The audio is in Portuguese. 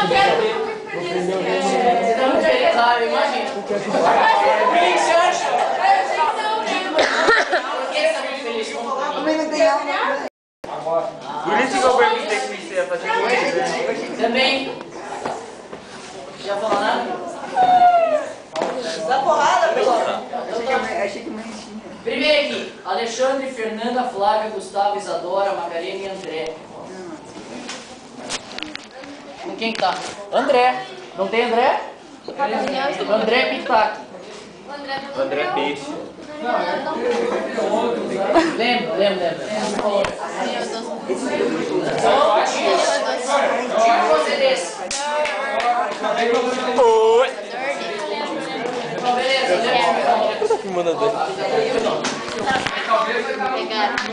não quero. Você tá muito feliz, sabe? Imagina. O que você acha? Por isso que eu perguntei que você ia fazer né? Também. Já falou nada? Dá porrada, pelo Achei que não tinha. Primeiro aqui, Alexandre, Fernanda, Flávia, Gustavo, Isadora, Macarena e André. Quem que tá? André. Não tem André? André Pitac. André Peixe. Lembra, lembra, lembra. Oi! Beleza, lembra. Que manda dois. Obrigada.